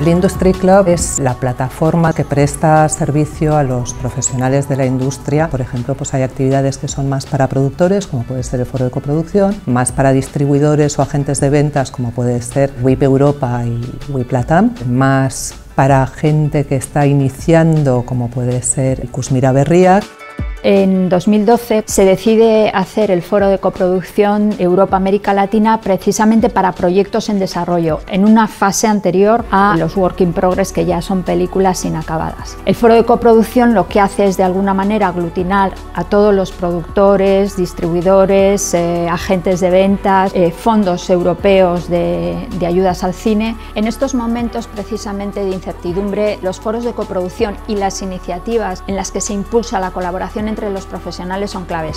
El Industry Club es la plataforma que presta servicio a los profesionales de la industria. Por ejemplo, pues hay actividades que son más para productores, como puede ser el foro de coproducción, más para distribuidores o agentes de ventas, como puede ser WIP Europa y WIP Latam, más para gente que está iniciando, como puede ser Cusmira Berriac. En 2012 se decide hacer el foro de coproducción Europa-América Latina precisamente para proyectos en desarrollo, en una fase anterior a los work in progress que ya son películas inacabadas. El foro de coproducción lo que hace es de alguna manera aglutinar a todos los productores, distribuidores, eh, agentes de ventas, eh, fondos europeos de, de ayudas al cine. En estos momentos precisamente de incertidumbre, los foros de coproducción y las iniciativas en las que se impulsa la colaboración entre los profesionales son claves.